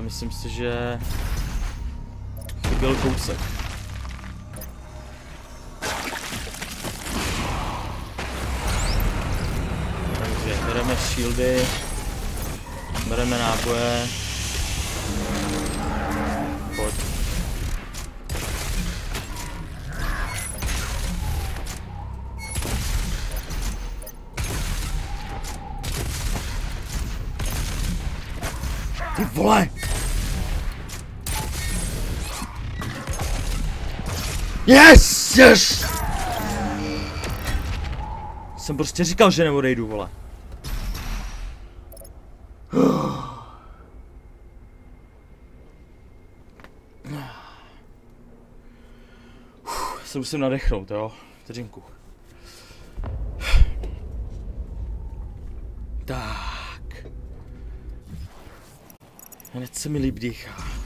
Myslím si, že chyběl kousek. Takže bereme shieldy, bereme náboje. Ty vole! Yes! Yes! Jsem prostě říkal, že neodejdu, vole. Se musím nadechnout, jo? Vteřinku. Tak. Hned se mi líp dýchá.